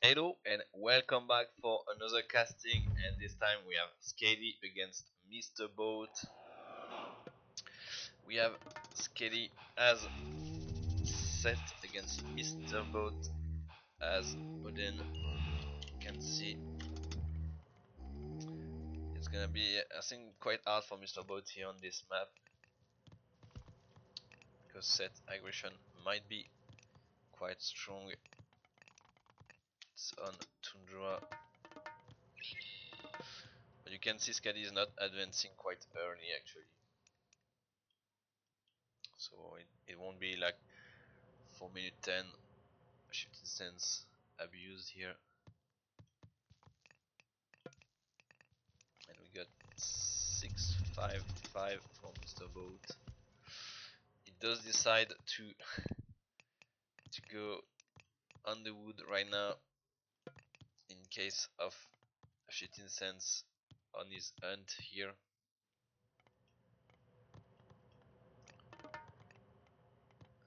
Hello and welcome back for another casting and this time we have Skadi against Mr. Boat. We have Skadi as set against Mr. Boat as Odin. Can see it's gonna be I think quite hard for Mr. Boat here on this map because set aggression might be quite strong it's on Tundra. But you can see Skadi is not advancing quite early actually. So it, it won't be like 4 minute 10 shifting sands abused here. And we got 655 from Mr. Boat. It does decide to to go on the wood right now in case of a shifting sands on his end here.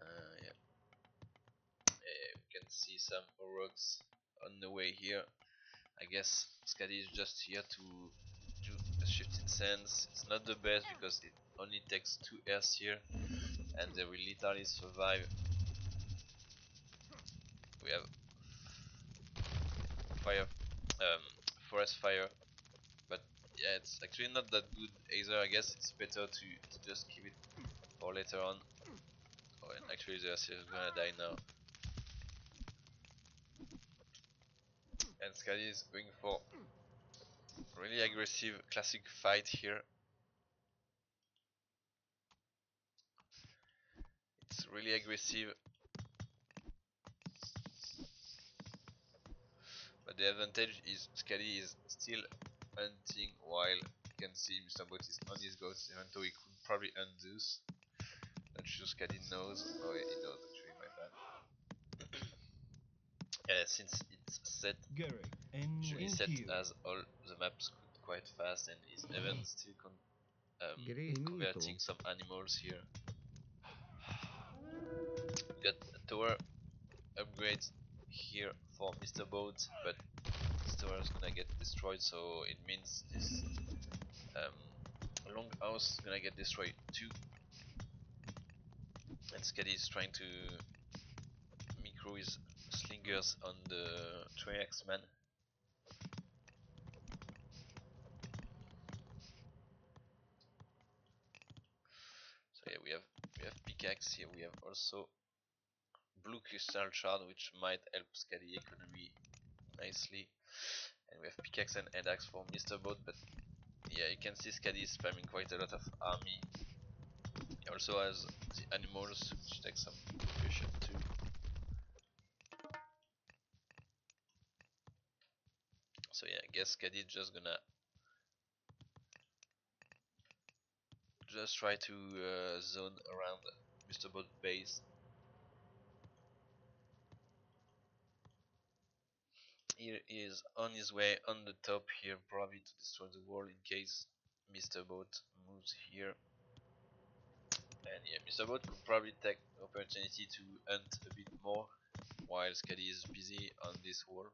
Uh, yeah. yeah, we can see some rocks on the way here. I guess Skadi is just here to do shifting sands. It's not the best because it only takes two airs here and they will literally survive. We have fire, um, forest fire. But yeah, it's actually not that good either. I guess it's better to, to just keep it for later on. Oh, and actually the is gonna die now. And Skadi is going for really aggressive classic fight here. It's really aggressive But the advantage is Skadi is still hunting while you can see Mr. Boat is on his goats even though he could probably hunt this. Not sure Skadi knows. Oh yeah, he knows actually, my bad. yeah, since it's set, usually set as all the maps quite fast and is even still con um, converting some animals here. Got a tower upgrades here for Mr. Boat, but this tower is gonna get destroyed, so it means this um, long house is gonna get destroyed too. And Skadi is trying to micro his slingers on the Triax man. So yeah, we have we have pickaxe here. We have also blue crystal shard which might help scale the economy nicely and we have pickaxe and hand axe for Mr. Boat but yeah you can see Skadi is spamming quite a lot of army he also has the animals which take some contribution too so yeah I guess Skadi just gonna just try to uh, zone around Mr. Boat base he is on his way on the top here probably to destroy the wall in case Mr. Boat moves here and yeah Mr. Boat will probably take the opportunity to hunt a bit more while Skadi is busy on this wall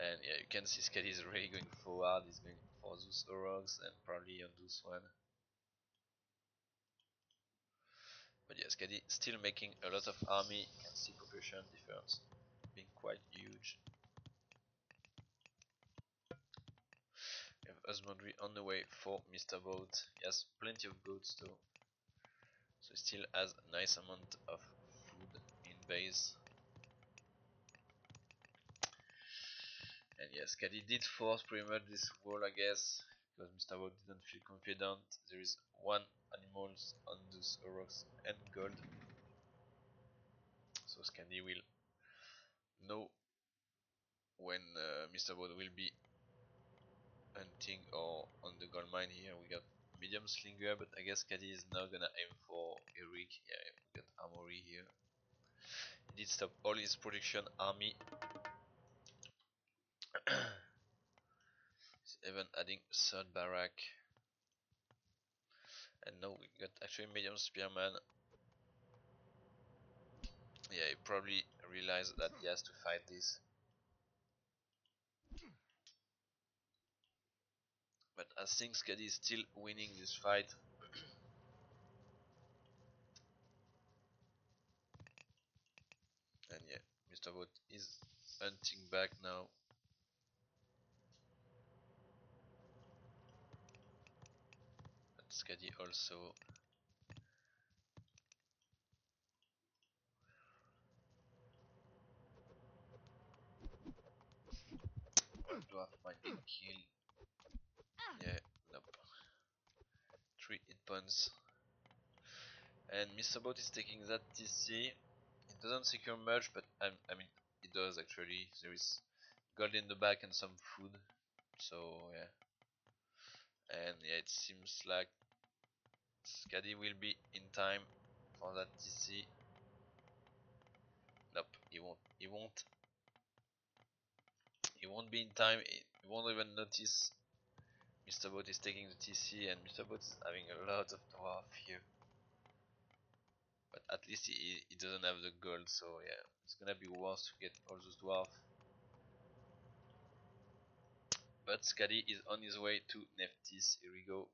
and yeah you can see Skadi is really going forward he's going for those aurochs and probably on this one but yes, Skadi still making a lot of army can see population difference being quite huge. We have husbandry on the way for Mr. Boat. He has plenty of goats though. So he still has a nice amount of food in base. And yes, Skadi did force pretty much this wall I guess. Because Mr. Boat didn't feel confident. There is one animals on those rocks and gold. So Skadi will know when uh, Mr. Boat will be hunting or on the gold mine here. We got medium slinger, but I guess Skadi is now gonna aim for Heroic. Yeah, we got Armory here. He did stop all his production army. He's even adding third barrack. And now we got actually medium spearman. Yeah, he probably realized that he has to fight this. But I think Skadi is still winning this fight. and yeah, Mr. Boat is hunting back now. Skadi also dwarf might be killed. Yeah, nope. Three hit points. And Mr. Boat is taking that TC. It doesn't secure much, but I, I mean, it does actually. There is gold in the back and some food. So, yeah. And yeah, it seems like Skadi will be in time for that TC. Nope, he won't. He won't. He won't be in time. He won't even notice Mr. Boat is taking the TC and Mr. Boat is having a lot of dwarf here. But at least he, he doesn't have the gold, so yeah, it's gonna be worse to get all those dwarf. But Skadi is on his way to Nephthys. here we go.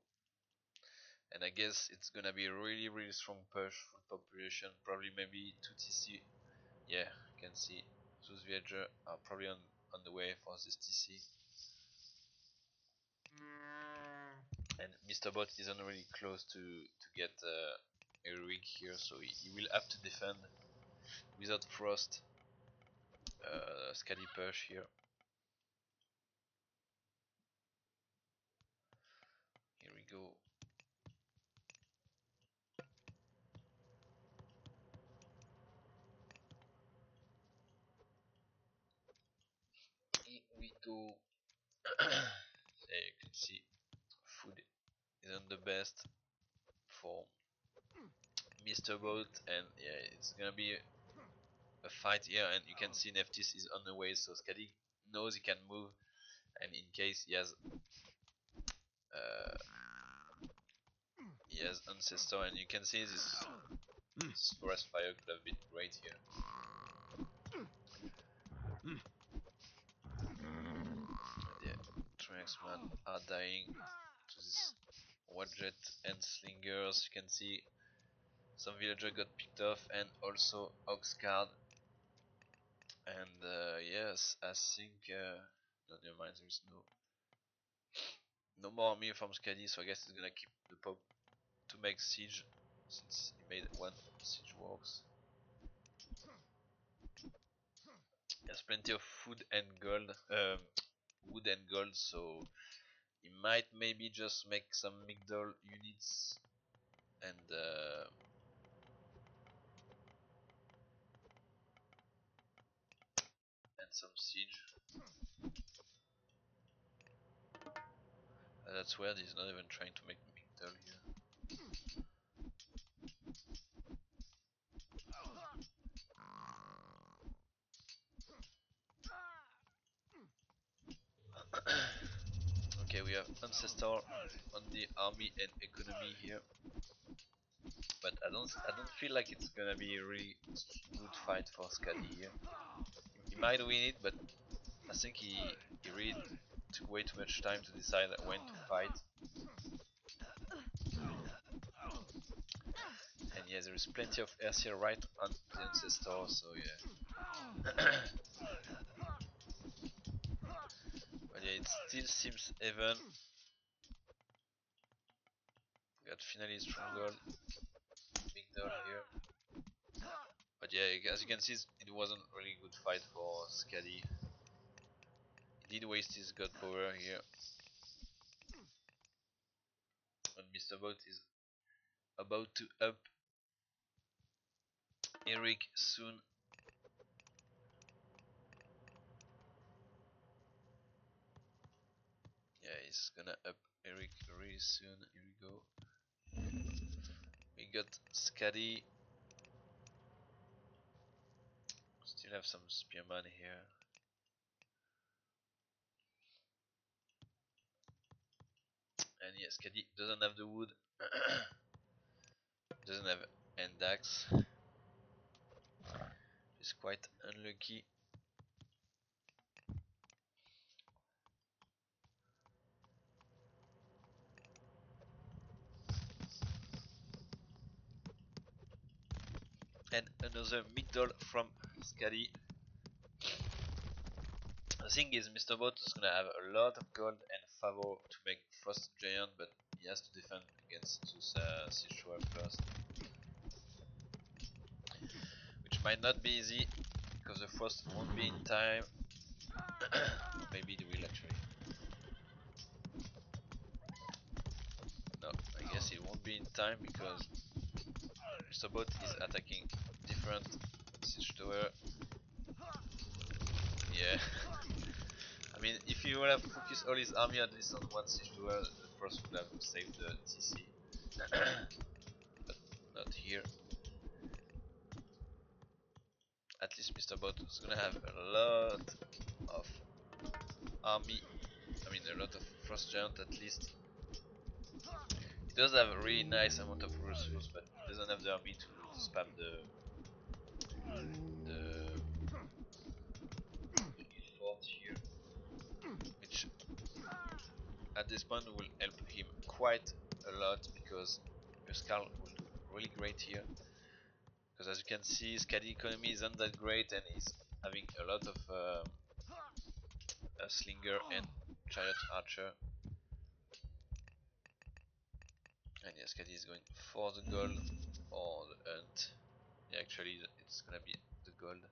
And I guess it's gonna be a really really strong push for population, probably maybe 2 TC. Yeah, you can see those villagers are probably on, on the way for this TC. and Mr. Boat isn't really close to to get uh, a rig here, so he, he, will have to defend without Frost. Uh, Push here. Here we go. Here we go. there you can see food isn't the best for Mr. Boat and yeah it's gonna be a, fight here and you can see Nephthys is on the way so Skadi knows he can move and in case he has uh, he has ancestor and you can see this, this forest fire could have been great here axemen are dying to this Wadjet and Slingers. You can see some villager got picked off and also Oxcard. And uh, yes, I think uh, no, never mind. There's no no more army from Skadi, so I guess he's gonna keep the Pope to make siege since he made one siege works. There's plenty of food and gold, um, wood and gold, so he might maybe just make some Migdol units and uh, and some siege. That's weird, he's not even trying to make me tell here. Okay, we have ancestor on the army and economy here but I don't I don't feel like it's gonna be a really good fight for Skadi here he might win it but I think he, he really took way too much time to decide when to fight and yeah there is plenty of air right on the ancestor so yeah but yeah, it still seems even. Got finally strong goal. Big here. But yeah, as you can see, it wasn't really good fight for Skadi. Did waste his god power here. And Mr. Boat is about to up Heroic soon Yeah, he's gonna up Heroic really soon. Here we go. We got Skadi. Still have some spearman here. And yes, Skadi doesn't have the wood. doesn't have Hand Axe. is quite unlucky. And another middle from Skadi. The thing is, Mr. Boat is gonna have a lot of gold and favor to make Frost Giant, but he has to defend against this uh, Siege first. Which might not be easy, because the Frost won't be in time. Maybe it will actually. No, I guess it won't be in time because Mr. Boat is attacking different siege tower. Yeah. If he would have focused all his army at least on one siege tower, the first would have saved the TC. but not here. At least Mr. Boat is gonna have a lot of army. I mean, a lot of frost giant at least. He does have a really nice amount of resources, but he doesn't have the army to spam the fort here, which at this point will help him quite a lot because Pascal will do really great here. Because as you can see, Skadi economy isn't that great and he's having a lot of uh, a slinger and chariot archer. And yes, Skadi is going for the gold or the hunt. Yeah, actually, it's gonna be the gold.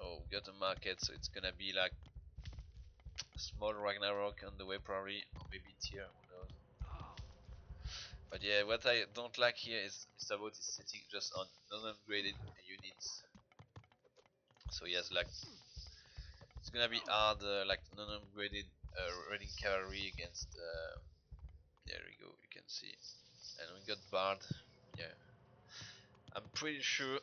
Oh, we got a market, so it's gonna be like small Ragnarok on the way, probably, or maybe Tyr, who knows. But yeah, what I don't like here is Mr. Boat is sitting just on non-upgraded units. So he has like, it's gonna be hard, uh, like non-upgraded uh, running cavalry against, uh, there we go, you can see and we got Bard. Yeah, I'm pretty sure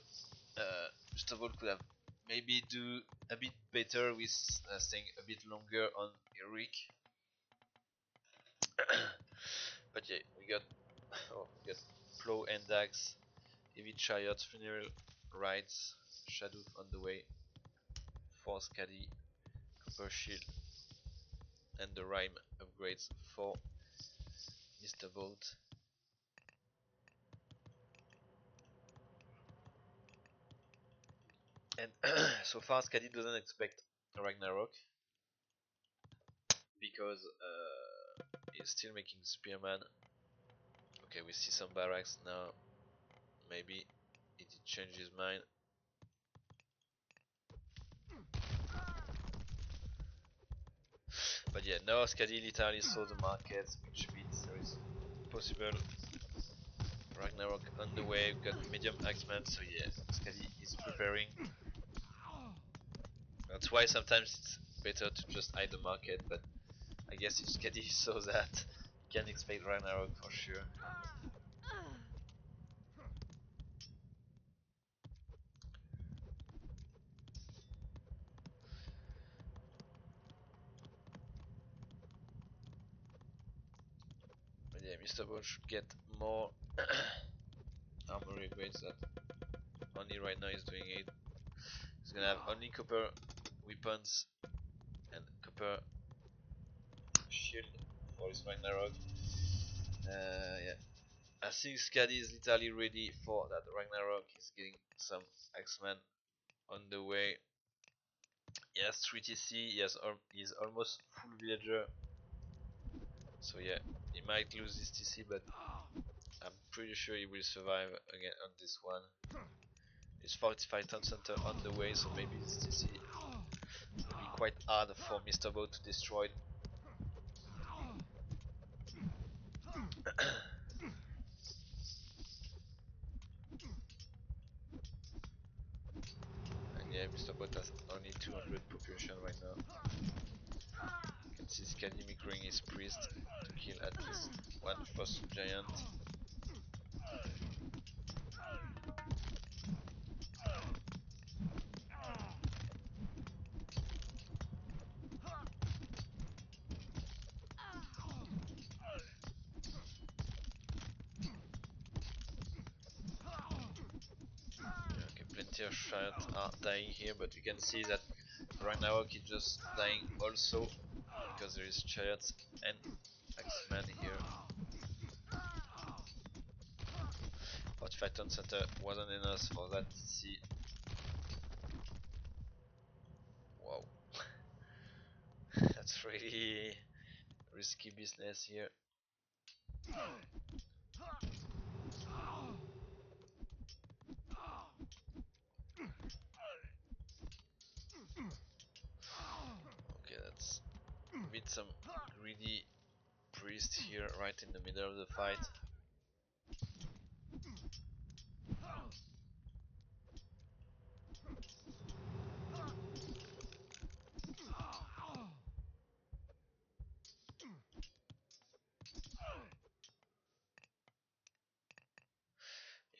uh, Mr. Boat could have maybe do a bit better with uh, staying a bit longer on Heroic. but yeah, we got oh, we got Plow and Dax, Heavy Chariot, Funeral Rites, Shadow on the way, Force Caddy, Copper Shield, and the Rhyme upgrades for Mr. Boat. And so far, Skadi doesn't expect Ragnarok because uh, he's still making Spearman. Okay, we see some barracks now. Maybe he did change his mind. But yeah, now Skadi literally saw the markets, which means there is possible Ragnarok on the way. We've got medium axeman, so yeah, Skadi is preparing that's why sometimes it's better to just hide the market, but I guess if Skadi saw that, can expect Ragnarok for sure. But yeah, Mr. Boat should get more armory upgrades that only right now is doing it. He's gonna have only copper weapons and copper shield for his Ragnarok. Uh, yeah, I think Skadi is literally ready for that Ragnarok. He's getting some axemen on the way. He has 3 TC, he has al he's almost full villager. So yeah, he might lose this TC, but I'm pretty sure he will survive again on this one. His 45 ton center on the way, so maybe this TC quite hard for Mr. Boat to destroy. and yeah, Mr. Boat has only 200 population right now. You can see Skadi microing his priest to kill at least one frost giant. Shots are dying here, but you can see that Ragnarok is just dying also because there is chariots and Axeman here. Fortified Town Center wasn't enough for that TC. Wow. That's really risky business here. Okay, let's meet some greedy priest here right in the middle of the fight.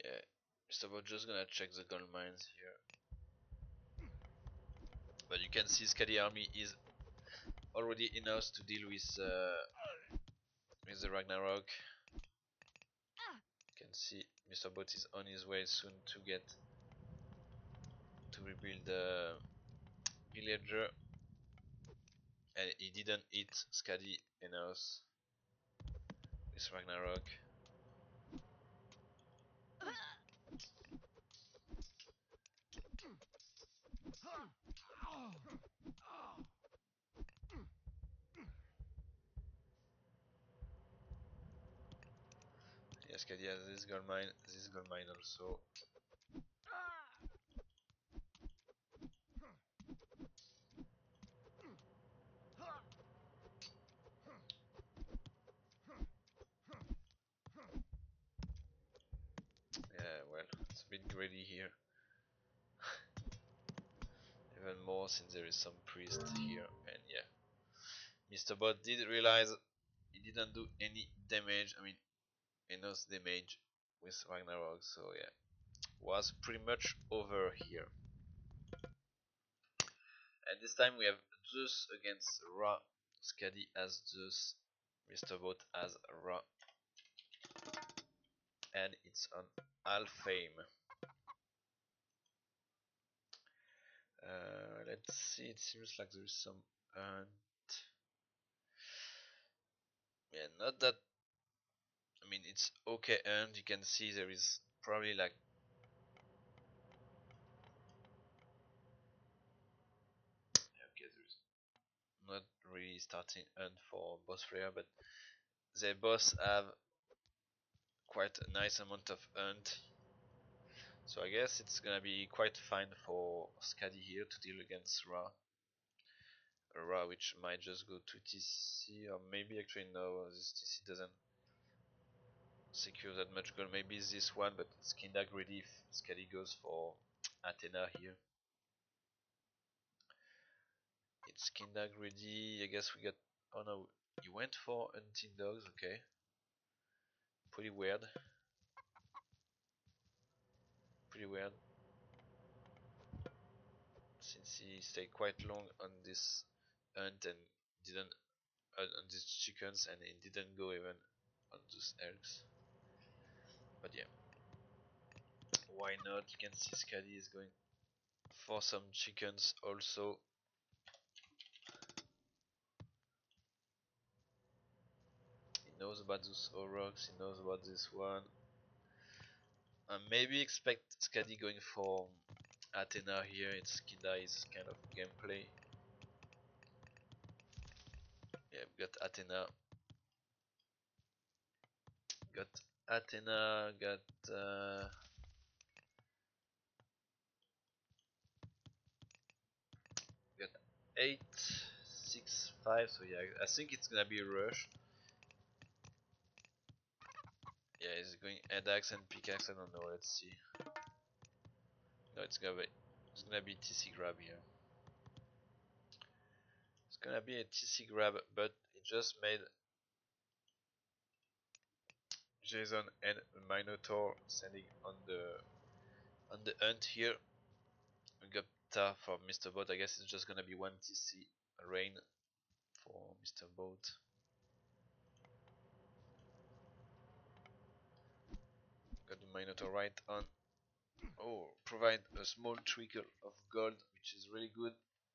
Yeah, so we're just gonna check the gold mines here. But you can see Skadi army is already enough to deal with uh, the Ragnarok. Ah. You can see Mr. Boat is on his way soon to get to rebuild the villager and he didn't hit Skadi enough with Ragnarok. Ah. Has this gold mine, this gold mine also. Yeah, well, it's a bit greedy here. Even more since there is some priest here, and yeah. Mr. Boat did realize he didn't do any damage, I mean, enough damage with Ragnarok, so yeah. Was pretty much over here. And this time we have Zeus against Ra, Skadi as Zeus, Mr. Boat as Ra. And it's on Alfheim. Uh, let's see, it seems like there is some ant. Yeah, not that. I mean, it's okay and you can see there is probably like. Not really starting end for boss player, but they both have quite a nice amount of hunt. So I guess it's gonna be quite fine for Skadi here to deal against Ra. Ra which might just go to TC or maybe actually no this TC doesn't secure that much gold. Maybe this one but it's kinda greedy if Skadi goes for Athena here. It's kinda greedy, I guess we got oh no he went for hunting dogs, okay. Pretty weird. Pretty weird. Since he stayed quite long on this hunt and didn't hunt on these chickens and he didn't go even on those elks. But yeah. Why not? You can see Skadi is going for some chickens also. He knows about those aurochs, he knows about this one. And maybe expect Skadi going for um, Athena here, it's kinda his kind of gameplay. Yeah, we got Athena. Got Athena, got uh, got eight, six, five. So yeah, I think it's gonna be a rush. Yeah, he's going hand axe and pickaxe. I don't know. Let's see. No, it's gonna be it's gonna be TC grab here. It's gonna be a TC grab, but it just made Jason and Minotaur sending on the on the hunt here. We got Ptah for Mr. Boat. I guess it's just gonna be one TC rain for Mr. Boat. Got the Minotaur right on. Oh, provide a small trickle of gold, which is really good.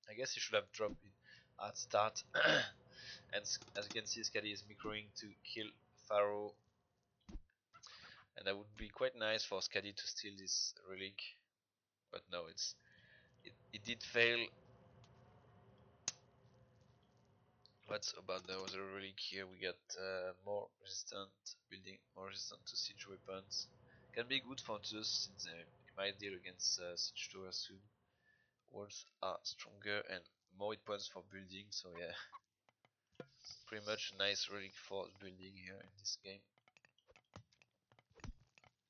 I guess he should have dropped it at start. and as you can see, Skadi is microing to kill Pharaoh. And that would be quite nice for Skadi to steal this relic. But no, it's it, it did fail. What's about the other relic here? We got uh, more resistant building, more resistant to siege weapons. Can be good for Zeus since they might deal against uh, siege tower soon. Walls are stronger and more points for building, so yeah. Pretty much a nice relic for building here in this game.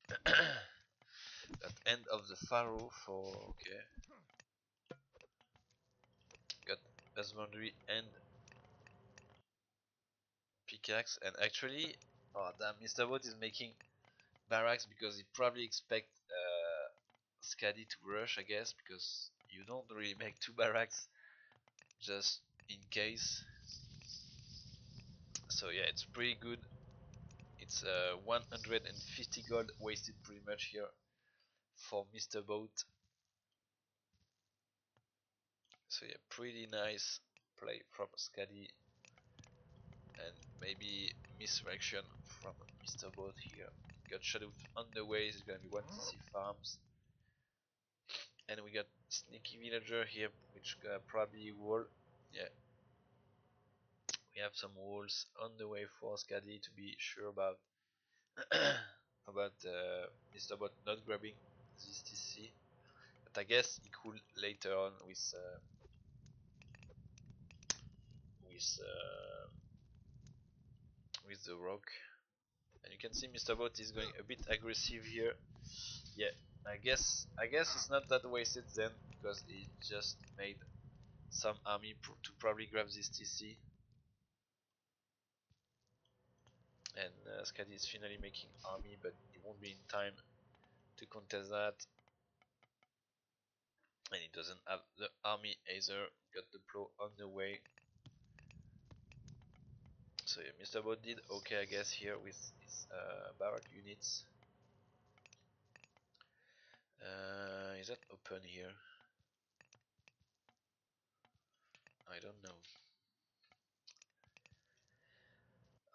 That end of the Pharaoh for okay. Got Husbandry and pickaxe and actually oh damn Mr. Boat is making barracks because he probably expect uh, to rush I guess because you don't really make two barracks just in case so yeah it's pretty good uh, 150 gold wasted pretty much here for Mr. Boat so yeah pretty nice play from Skadi and maybe misreaction from Mr. Boat here. Got Shadow on the way, gonna be one to see farms. And we got Sneaky Villager here, which gonna probably wall. Yeah. We have some walls on the way for Skadi to be sure about about uh, Mr. Boat not grabbing this TC. But I guess he could later on with uh, with uh, with the rock and you can see Mr. Boat is going a bit aggressive here yeah I guess I guess it's not that wasted then because he just made some army pr to probably grab this TC and uh, Skadi is finally making army but he won't be in time to contest that and he doesn't have the army either got the plow on the way so yeah, Mr. Boat did okay I guess here with his uh, barrack units. Uh, is that open here? I don't know.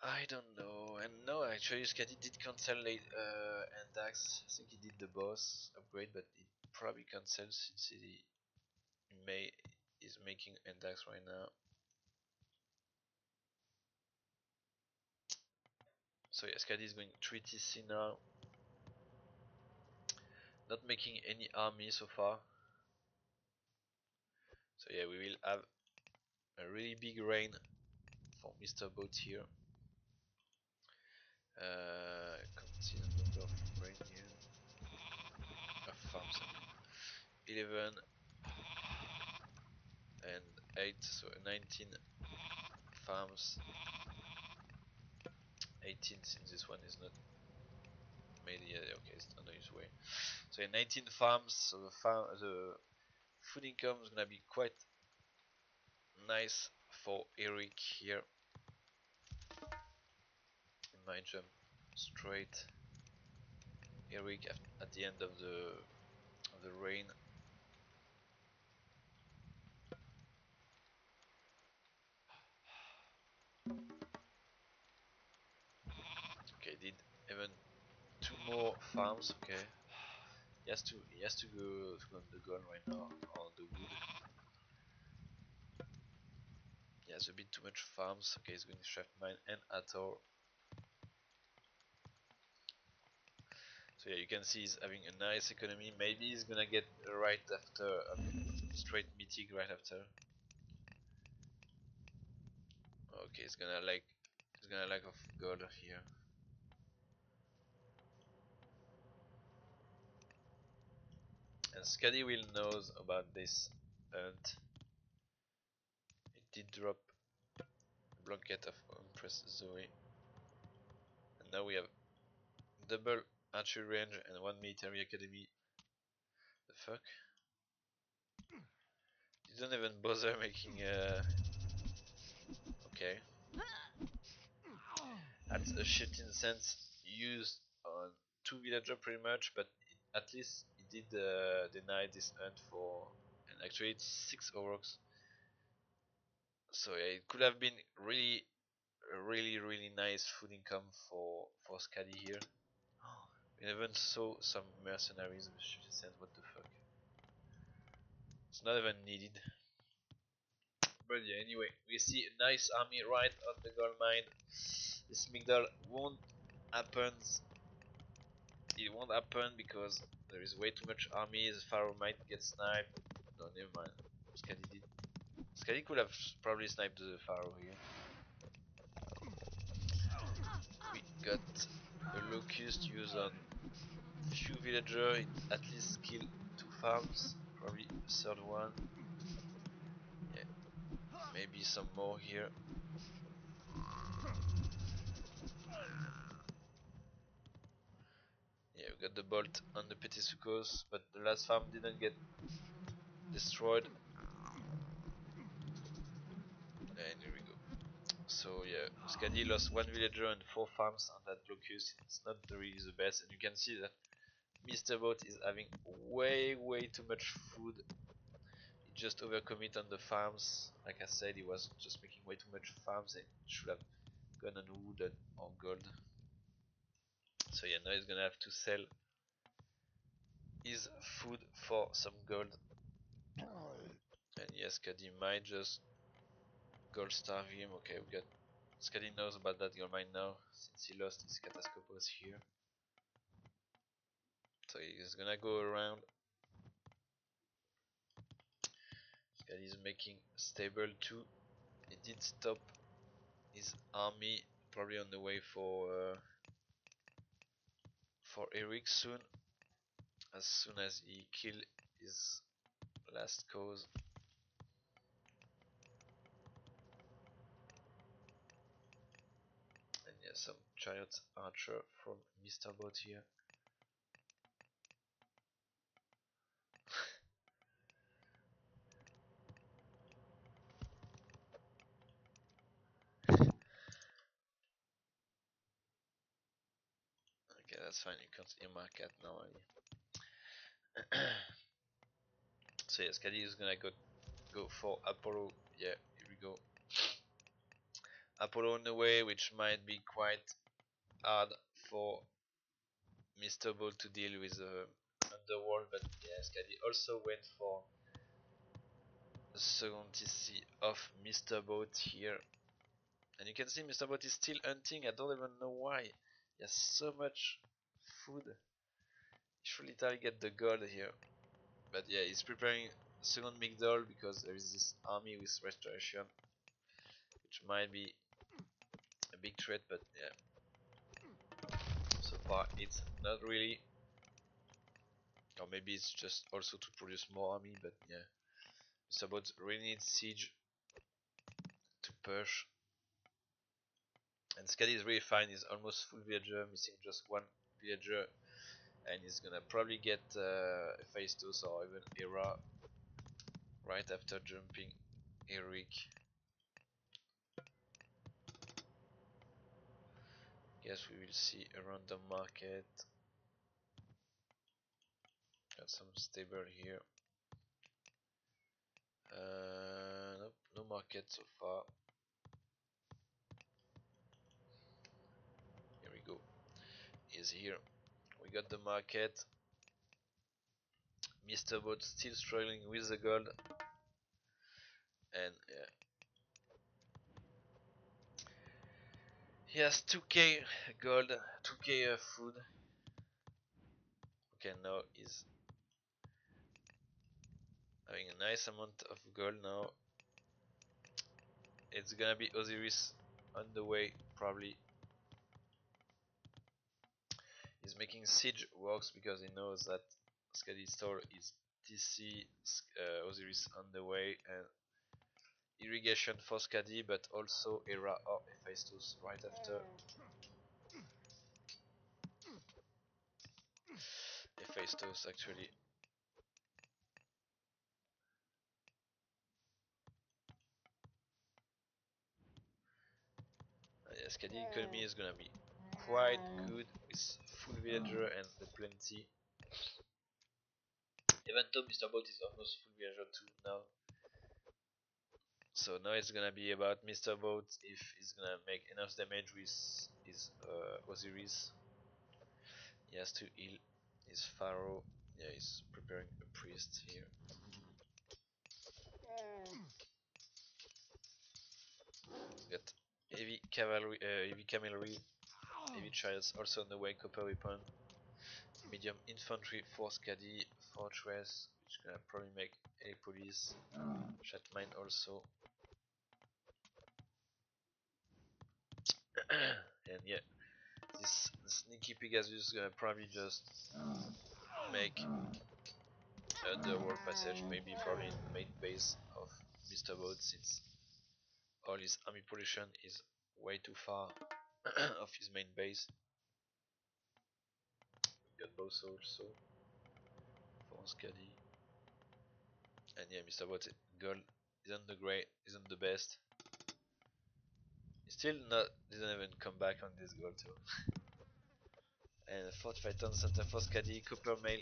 I don't know. And no, actually, Skadi did cancel late uh, Hand Axe. I think he did the boss upgrade, but he probably cancelled since he may is making Hand Axe right now. So yeah, Skadi is going 3 TC now. Not making any army so far. So yeah, we will have a really big rain for Mr. Boat here. Uh, number of rain here. Of farms. 11 and 8, so 19 farms 18 since this one is not made yet. Okay, it's on its way. So 19 farms. So the farm, the food income is gonna be quite nice for Heroic here. He might jump straight. Heroic at, at the end of the of the rain. Okay, did even two more farms. Okay, he has to he has to go to on the gun right now on the wood. He has a bit too much farms. Okay, he's going to shaft mine and Hathor. So yeah, you can see he's having a nice economy. Maybe he's gonna get right after um, straight mythic right after. Okay, he's gonna like he's gonna lack of gold here. And Skadi will knows about this and It did drop a blanket of Empress Zoe. And now we have double archery range and one military academy. The fuck? You don't even bother making a... Okay. That's a shifting sands used on two villager pretty much, but it, at least it did uh, deny this hunt for, and actually it's six orcs. So yeah, it could have been really, really, really nice food income for for Skadi here. Even saw some mercenaries shifting sands. What the fuck? It's not even needed. But yeah, anyway, we see a nice army right on the gold mine. This Migdol won't happen. It won't happen because there is way too much army. The Pharaoh might get sniped. No, never mind. Skadi did. Skadi could have probably sniped the Pharaoh here. We got a locust used on few villager. It at least kill two farms. Probably third one. Yeah. Maybe some more here. Yeah, we got the bolt on the Petsuchos, but the last farm didn't get destroyed. And here we go. So yeah, Skadi lost one villager and four farms on that locus. It's not really the best, and you can see that Mr. Boat is having way way too much food. He just overcommit on the farms. Like I said, he was just making way too much farms and should have gone on wood or gold. So yeah, now he's gonna have to sell his food for some gold. And yes, Skadi might just gold starve him. Okay, we got Skadi knows about that gold mine now, since he lost his Kataskopos here. So he's gonna go around. Skadi is making stable too. He did stop his army, probably on the way for uh, for Heroic soon. As soon as he kill his last cause. And yeah, some chariot archer from Mr. Boat here. Okay, that's fine. You can't earmark cat now. so yes, Skadi is gonna go go for Apollo. Yeah, here we go. Apollo on the way, which might be quite hard for Mr. Boat to deal with the underworld, but yes, Skadi also went for the second TC of Mr. Boat here. And you can see Mr. Boat is still hunting, I don't even know why. He has so much food. Should literally get the gold here. But yeah, he's preparing second Migdol because there is this army with restoration. Which might be a big threat, but yeah. So far it's not really. Or maybe it's just also to produce more army, but yeah. Mr. Really needs siege to push and Skadi is really fine, he's almost full villager, missing just one villager. And he's gonna probably get uh, two or even era right after jumping Heroic. Guess we will see a random market. Got some stable here. Uh, nope, no market so far. Is here. We got the market. Mr. Boat still struggling with the gold. And yeah. He has 2k gold, 2k uh, food. Okay, now he's having a nice amount of gold now. It's gonna be Osiris on the way, probably He's making siege works because he knows that Skadi store is TC uh, Osiris on the way and irrigation for Skadi but also Hera or Hephaestus right after. Hephaestus actually. Uh, yeah, Skadi economy is gonna be quite good with full villager and the plenty. Even though Mr. Boat is almost full villager too now. So now it's gonna be about Mr. Boat if he's gonna make enough damage with his uh, Osiris. He has to heal his Pharaoh. Yeah, he's preparing a priest here. Got heavy cavalry, uh, heavy cavalry, heavy chariots also on the way, copper weapon, medium infantry, force caddy, fortress, which gonna probably make a police, shot mine also. and yeah, this sneaky Pegasus gonna probably just make the underworld passage, maybe probably in the main base of Mr. Boat since all his army pollution is way too far of his main base. Got both also for Skadi. And yeah, Mr. Boat gold isn't the great, isn't the best. He still not didn't even come back on this goal too. and Fortified Town Center for Skadi, Copper Mail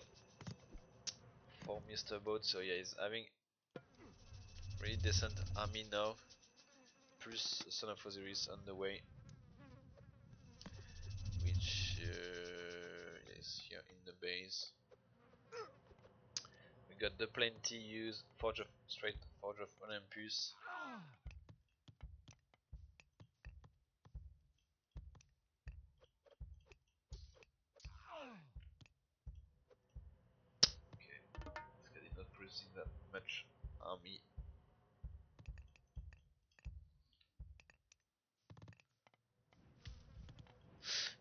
for Mr. Boat, so yeah, he's having really decent army now. Plus Son of Osiris on the way. Which uh, here in the base. We got the plenty use Forge of straight Forge of Olympus. using that much army.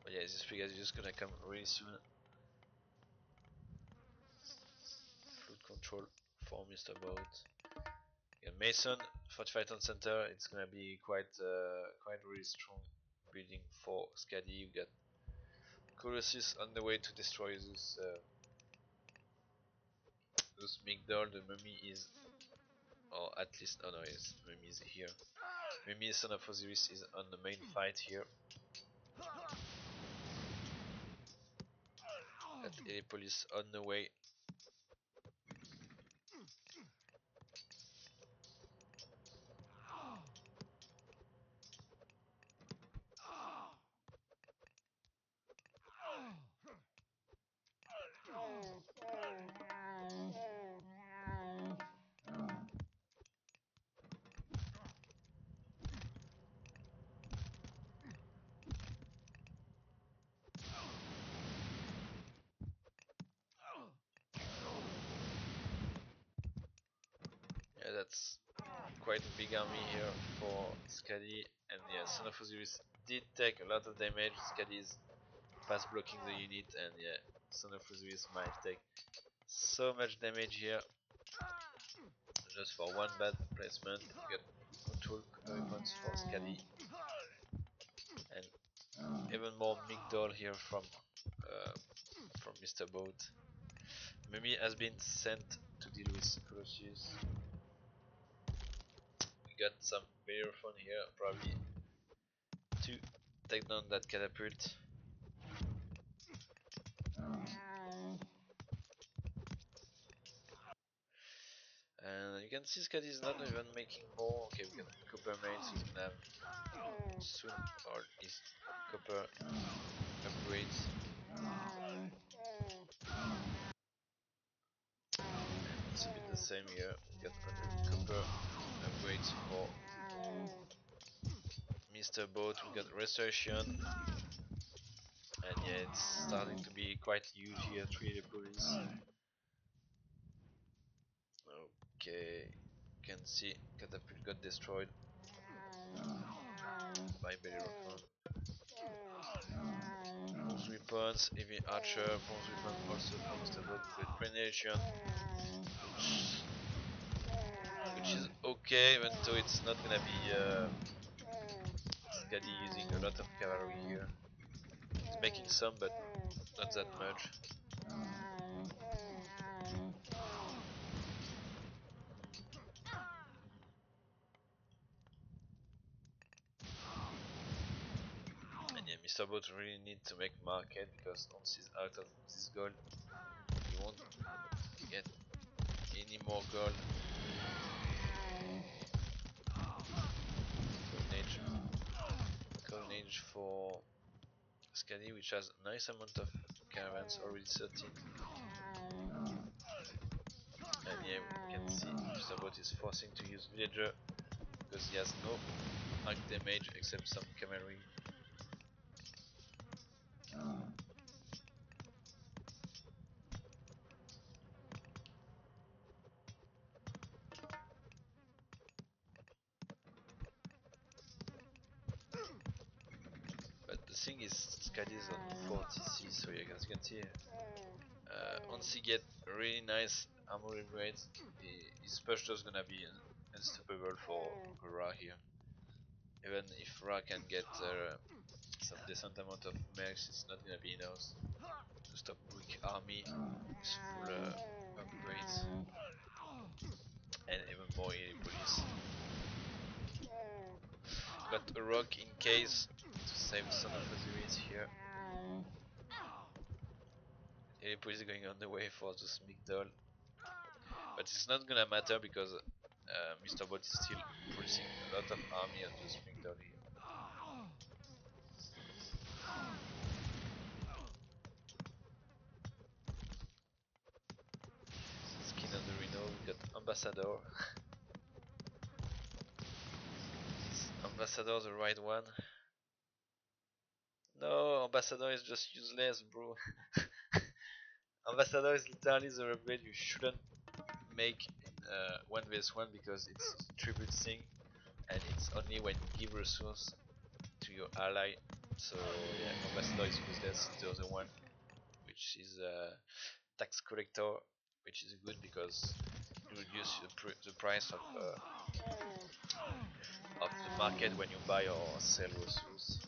But yeah, this figure is just gonna come really soon. Flood control for Mr. Boat. Yeah, Mason, Fortified Town Center, it's gonna be quite uh, quite really strong building for Skadi. You got Colossus on the way to destroy this uh, Those Migdol, the mummy is, or at least, oh no, yes, mummy is here. Mummy, son of Osiris, is on the main fight here. At Helipolis on the way. Skadi and yeah, Son of Osiris did take a lot of damage, Skadi is fast blocking the unit and yeah, Son of Osiris might take so much damage here just for one bad placement, Got control weapons for Skadi and even more Migdol here from uh, from Mr. Boat. Mimi has been sent to deal with Colossus got some better fun here, probably to take down that catapult. And you can see Skadi is not even making more. Okay, we got copper mail, so he's gonna have soon or his copper upgrades. It's a bit the same here. We got copper upgrades for Mr. Boat, we got Restoration. And yeah, it's starting to be quite huge here, 3 police. Okay, can see Catapult got destroyed by Bellerophon. Bronze weapons, heavy archer, bronze weapon also for Mr. Boat with Grenadian which is okay, even though it's not gonna be uh, Skadi using a lot of cavalry here. It's making some, but not that much. And yeah, Mr. Boat really need to make market because once he's out of this gold, he won't get any more gold. Coinage for Skadi, which has a nice amount of caravans, already 13. And yeah, we can see Sabot is forcing to use villager because he has no arc damage except some cavalry. But the thing is on 40c, so you you can see, uh, once he get really nice armor upgrades, his push is gonna be unstoppable for Ra here. Even if Ra can get uh, some decent amount of mercs, it's not gonna be enough to stop weak army with full uh, upgrades and even more police. Got a rock in case to save some of the Osiris here. Elite police going on the way for the Smigdol. But it's not gonna matter because uh, Mr. Boat is still producing a lot of army at the Smigdol here. Skin of the Rhino, we got Ambassador. Ambassador the right one? No, Ambassador is just useless, bro. Ambassador is literally the upgrade you shouldn't make in uh, 1 vs 1 because it's tribute thing and it's only when you give resource to your ally. So yeah, Ambassador is useless. The other one, which is uh, tax collector, which is good because you reduce the, pr the price of uh, of the market when you buy or sell resource.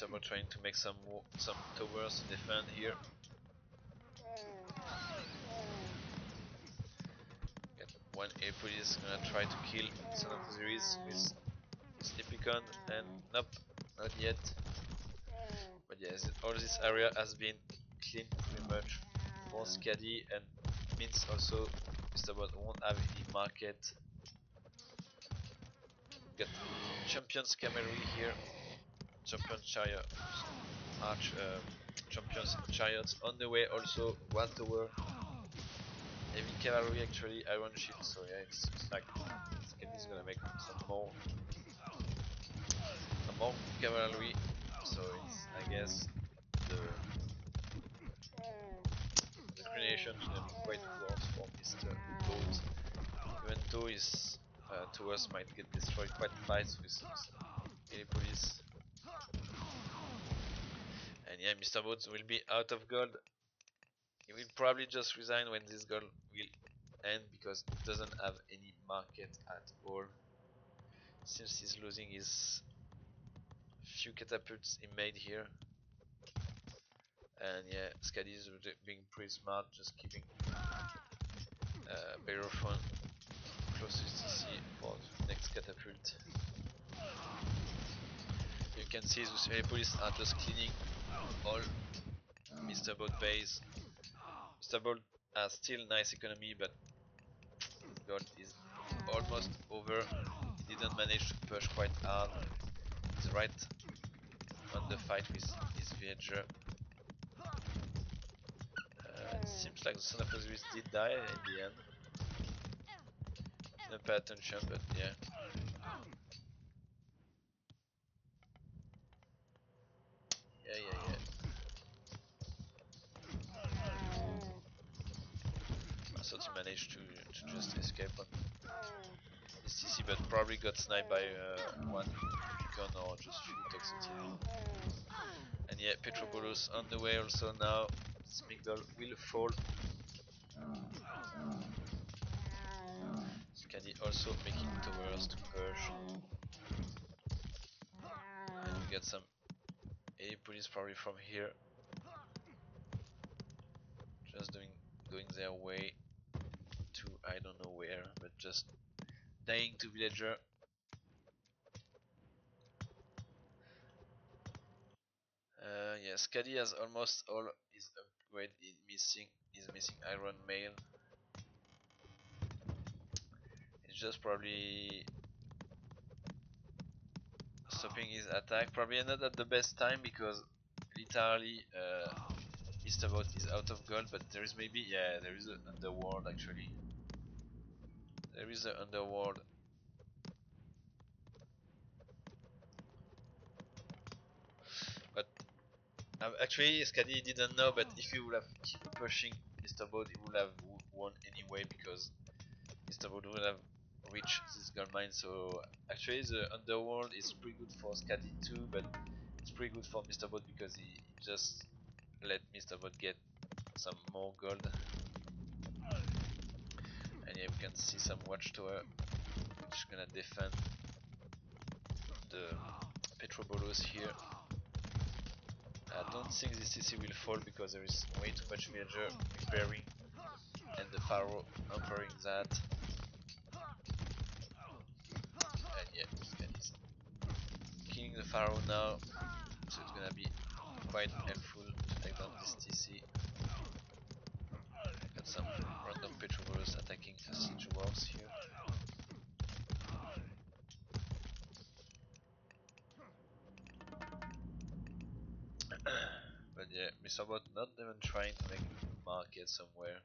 Someone trying to make some some towers to defend here. Get one A police gonna try to kill Son of the Osiris with gun and nope, not yet. But yes, all this area has been cleaned pretty much for Skadi and means also Mr. Boat won't have any market. Got champions cavalry here champion chariot arch uh, champions chariots on the way also one tower heavy cavalry actually iron shield so yeah it's, it's like is gonna make some more some more cavalry so it's I guess the the creation gonna be quite worse for Mr. Boat even though his uh, towers might get destroyed quite fast with Helepolis and yeah, Mr. Boots will be out of gold. He will probably just resign when this gold will end because it doesn't have any market at all. Since he's losing his few catapults he made here. And yeah, Skadi is being pretty smart, just keeping uh, Bellerophon close to CC for the next catapult. You can see the police are just cleaning all Mr. Boat base. Mr. Boat has still nice economy but gold is almost over. He didn't manage to push quite hard. He's right on the fight with his villager. Uh, it seems like the son of Osiris did die in the end. Didn't pay attention but yeah. Yeah, yeah, yeah. Managed to, to just escape on his CC, but probably got sniped by uh, one gun or just few toxicity. And yeah, Petrobolos on the way also now. Smigdol will fall. Skadi also making towers to push. And we get some a police probably from here just doing going their way to I don't know where but just dying to villager Uh, yes, Skadi has almost all his upgrade is missing. He's missing Iron Mail. It's just probably stopping his attack. Probably not at the best time because literally uh, Mr. Boat is out of gold, but there is maybe yeah there is an underworld actually. There is an underworld Um, actually, Skadi didn't know, but if he would have keep pushing Mr. Boat, he would have won anyway because Mr. Boat would have reached this gold mine. So actually, the underworld is pretty good for Skadi too, but it's pretty good for Mr. Boat because he just let Mr. Boat get some more gold. And yeah, we can see some watchtower which is gonna defend the Petrobolos here. I don't think this CC will fall because there is way too much villager repairing and the Pharaoh empowering that. And yeah, this guy is the Pharaoh now, so it's gonna be quite helpful to take down this TC. Got some random Petrobolos attacking the siege walls here. but yeah, Mr. Boat not even trying to make a market somewhere.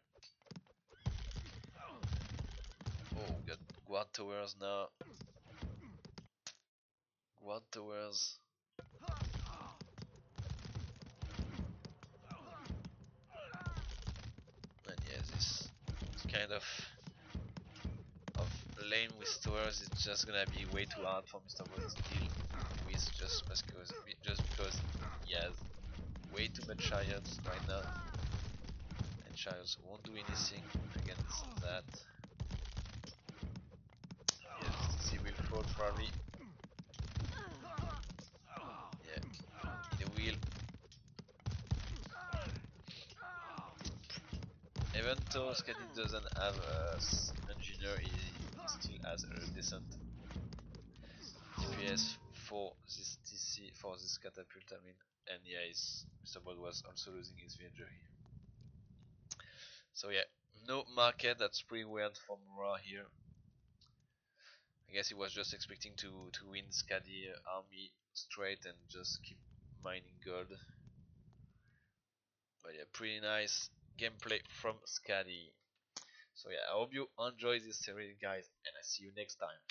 Oh, got guard towers now. Guard towers. And yeah, this kind of of lane with towers is just gonna be way too hard for Mr. Boat to deal with just because just because he has way too much chariots right now. And chariots won't do anything against that. Yes, he will fall probably. Yeah, he will. Even though Skadi doesn't have a engineer, he still has a decent DPS for this TC, for this catapult, I mean, and yeah, his, Mr. Was also losing his villager. So yeah, no market, that's pretty weird for Mura here. I guess he was just expecting to, to win Skadi army straight and just keep mining gold. But yeah, pretty nice gameplay from Skadi. So yeah, I hope you enjoy this series guys and I see you next time.